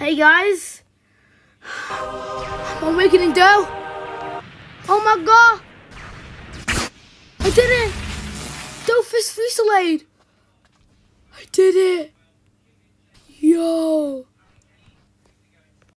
Hey guys, I'm awakening dough. Oh my god, I did it! Dough Fusillade! I did it!